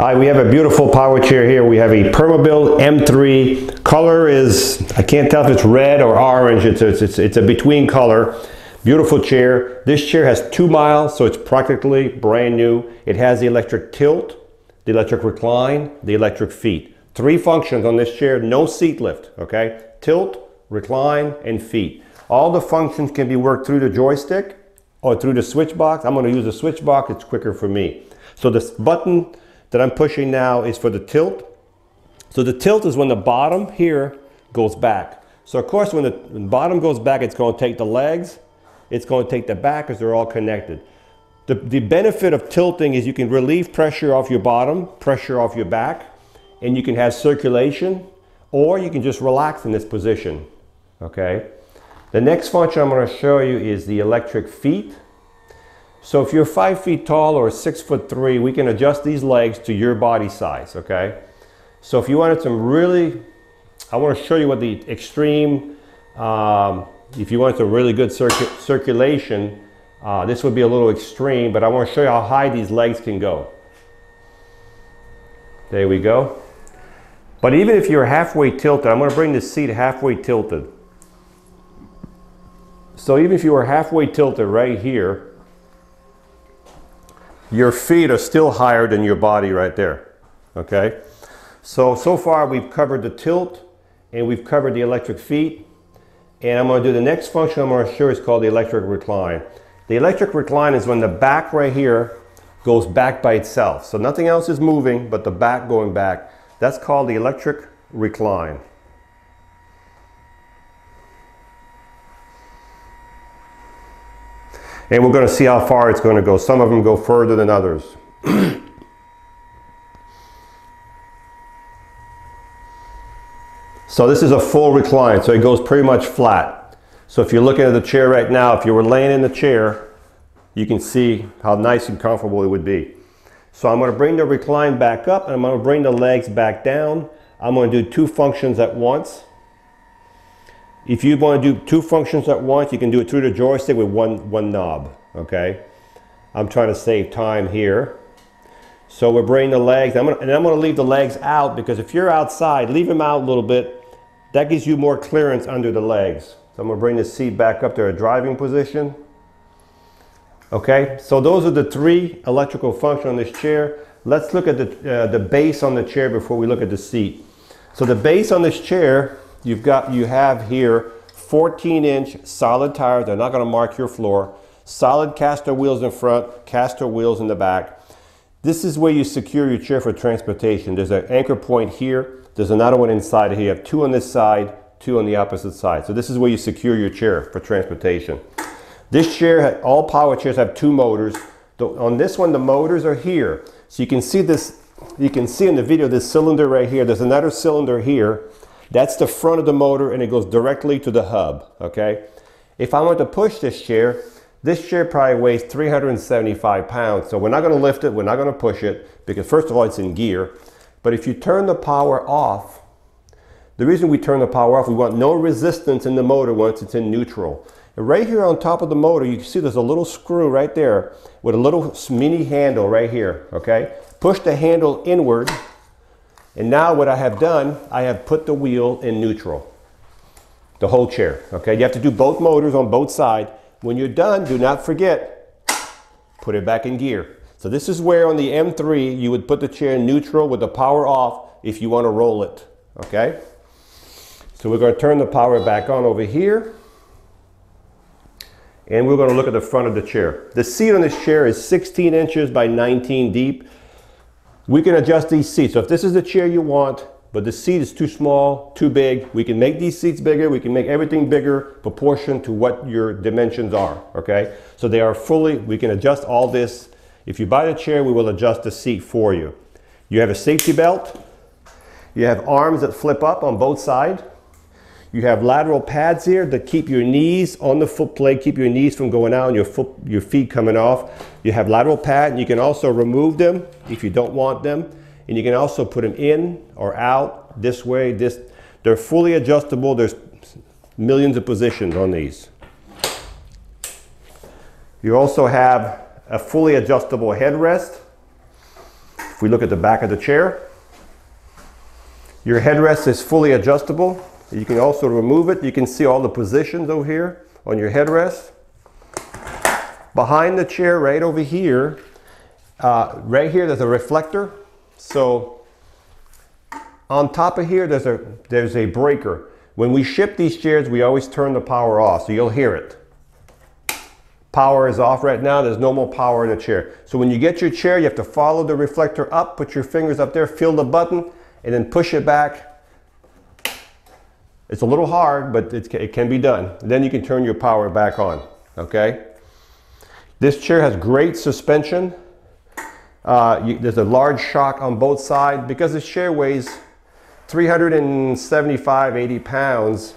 We have a beautiful power chair here. We have a Permobil M3. Color is, I can't tell if it's red or orange. It's a, it's, it's a between color. Beautiful chair. This chair has two miles, so it's practically brand new. It has the electric tilt, the electric recline, the electric feet. Three functions on this chair, no seat lift, okay? Tilt, recline, and feet. All the functions can be worked through the joystick or through the switch box. I'm gonna use the switch box, it's quicker for me. So this button that I'm pushing now is for the tilt. So the tilt is when the bottom here goes back. So of course when the, when the bottom goes back, it's going to take the legs, it's going to take the back because they're all connected. The, the benefit of tilting is you can relieve pressure off your bottom, pressure off your back, and you can have circulation, or you can just relax in this position, okay? The next function I'm going to show you is the electric feet. So if you're five feet tall or six foot three, we can adjust these legs to your body size, okay? So if you wanted some really, I want to show you what the extreme, um, if you wanted some really good circu circulation, uh, this would be a little extreme, but I want to show you how high these legs can go. There we go. But even if you're halfway tilted, I'm going to bring this seat halfway tilted. So even if you were halfway tilted right here, your feet are still higher than your body right there, okay? So, so far we've covered the tilt and we've covered the electric feet. And I'm gonna do the next function I'm gonna show is called the electric recline. The electric recline is when the back right here goes back by itself. So nothing else is moving but the back going back. That's called the electric recline. And we're going to see how far it's going to go. Some of them go further than others. so this is a full recline, so it goes pretty much flat. So if you're looking at the chair right now, if you were laying in the chair, you can see how nice and comfortable it would be. So I'm going to bring the recline back up and I'm going to bring the legs back down. I'm going to do two functions at once. If you want to do two functions at once, you can do it through the joystick with one, one knob, okay? I'm trying to save time here. So we're bringing the legs, I'm gonna, and I'm gonna leave the legs out because if you're outside, leave them out a little bit. That gives you more clearance under the legs. So I'm gonna bring the seat back up to a driving position. Okay, so those are the three electrical functions on this chair. Let's look at the, uh, the base on the chair before we look at the seat. So the base on this chair You've got, you have here 14 inch solid tires. They're not gonna mark your floor. Solid caster wheels in front, caster wheels in the back. This is where you secure your chair for transportation. There's an anchor point here. There's another one inside here. You have two on this side, two on the opposite side. So this is where you secure your chair for transportation. This chair, all power chairs have two motors. On this one, the motors are here. So you can see this, you can see in the video this cylinder right here. There's another cylinder here that's the front of the motor and it goes directly to the hub, okay? If I want to push this chair, this chair probably weighs 375 pounds. So we're not gonna lift it, we're not gonna push it because first of all, it's in gear. But if you turn the power off, the reason we turn the power off, we want no resistance in the motor once it's in neutral. And right here on top of the motor, you can see there's a little screw right there with a little mini handle right here, okay? Push the handle inward and now what I have done, I have put the wheel in neutral, the whole chair, okay? You have to do both motors on both sides. When you're done, do not forget, put it back in gear. So this is where on the M3, you would put the chair in neutral with the power off if you want to roll it, okay? So we're going to turn the power back on over here. And we're going to look at the front of the chair. The seat on this chair is 16 inches by 19 deep. We can adjust these seats. So if this is the chair you want, but the seat is too small, too big, we can make these seats bigger. We can make everything bigger proportion to what your dimensions are, okay? So they are fully, we can adjust all this. If you buy the chair, we will adjust the seat for you. You have a safety belt. You have arms that flip up on both sides. You have lateral pads here that keep your knees on the foot plate, keep your knees from going out and your, foot, your feet coming off. You have lateral pad and you can also remove them if you don't want them. And you can also put them in or out this way. This, they're fully adjustable. There's millions of positions on these. You also have a fully adjustable headrest If we look at the back of the chair, your headrest is fully adjustable. You can also remove it. You can see all the positions over here on your headrest. Behind the chair, right over here, uh, right here, there's a reflector. So on top of here, there's a, there's a breaker. When we ship these chairs, we always turn the power off, so you'll hear it. Power is off right now. There's no more power in the chair. So when you get your chair, you have to follow the reflector up, put your fingers up there, feel the button, and then push it back. It's a little hard, but it can be done. Then you can turn your power back on, okay? This chair has great suspension. Uh, you, there's a large shock on both sides. Because this chair weighs 375, 80 pounds,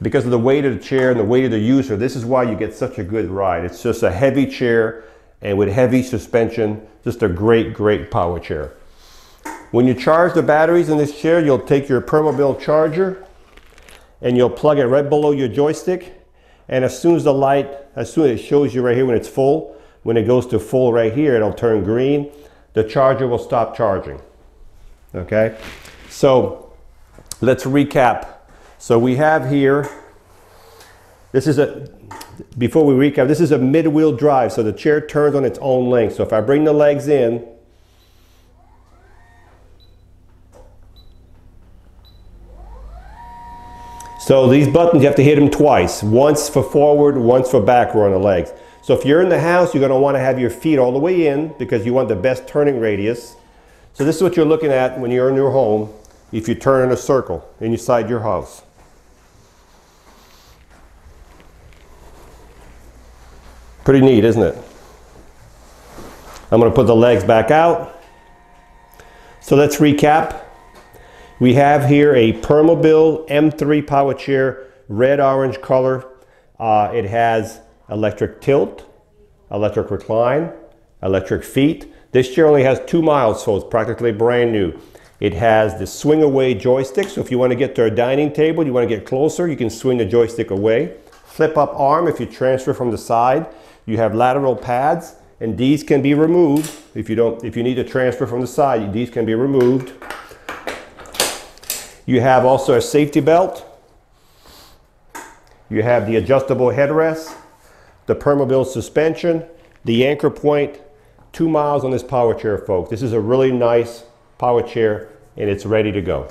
because of the weight of the chair and the weight of the user, this is why you get such a good ride. It's just a heavy chair and with heavy suspension, just a great, great power chair. When you charge the batteries in this chair, you'll take your Permobil charger and you'll plug it right below your joystick. And as soon as the light, as soon as it shows you right here when it's full, when it goes to full right here, it'll turn green. The charger will stop charging. Okay? So let's recap so we have here, this is a, before we recap, this is a mid-wheel drive, so the chair turns on its own length. So if I bring the legs in, So these buttons, you have to hit them twice. Once for forward, once for backward on the legs. So if you're in the house, you're gonna to want to have your feet all the way in because you want the best turning radius. So this is what you're looking at when you're in your home if you turn in a circle inside your house. Pretty neat, isn't it? I'm going to put the legs back out. So let's recap. We have here a Permobil M3 power chair, red orange color. Uh, it has electric tilt, electric recline, electric feet. This chair only has two miles, so it's practically brand new. It has the swing away joystick, so if you want to get to a dining table, you want to get closer, you can swing the joystick away. Flip up arm if you transfer from the side. You have lateral pads and these can be removed. If you don't, if you need to transfer from the side, these can be removed. You have also a safety belt. You have the adjustable headrest, the Permobil suspension, the anchor point, two miles on this power chair, folks. This is a really nice power chair and it's ready to go.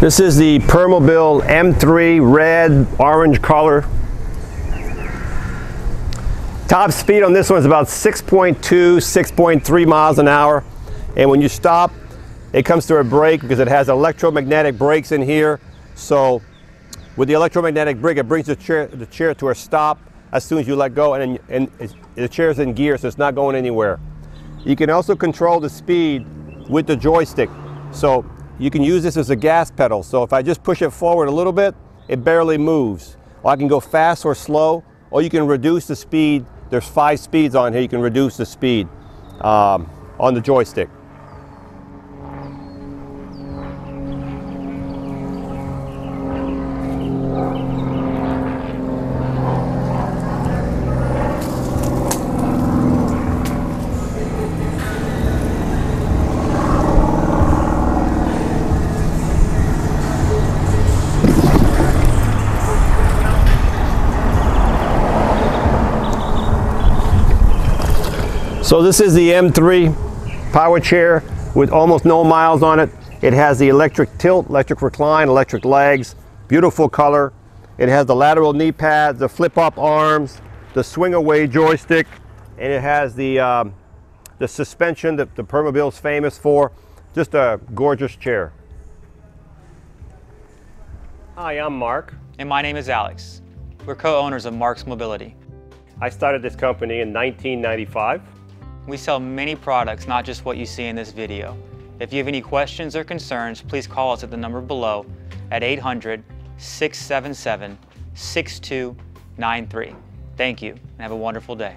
This is the Permobil M3 red orange color. Top speed on this one is about 6.2, 6.3 miles an hour. And when you stop, it comes to a brake because it has electromagnetic brakes in here. So with the electromagnetic brake, it brings the chair, the chair to a stop as soon as you let go and, and the chair is in gear, so it's not going anywhere. You can also control the speed with the joystick. So you can use this as a gas pedal. So if I just push it forward a little bit, it barely moves. Or I can go fast or slow, or you can reduce the speed. There's five speeds on here. You can reduce the speed um, on the joystick. So this is the M3 power chair with almost no miles on it. It has the electric tilt, electric recline, electric legs, beautiful color. It has the lateral knee pads, the flip up arms, the swing away joystick, and it has the, um, the suspension that the Permobil is famous for. Just a gorgeous chair. Hi, I'm Marc. And my name is Alex. We're co-owners of Marc's Mobility. I started this company in 1995. We sell many products, not just what you see in this video. If you have any questions or concerns, please call us at the number below at 800-677-6293. Thank you and have a wonderful day.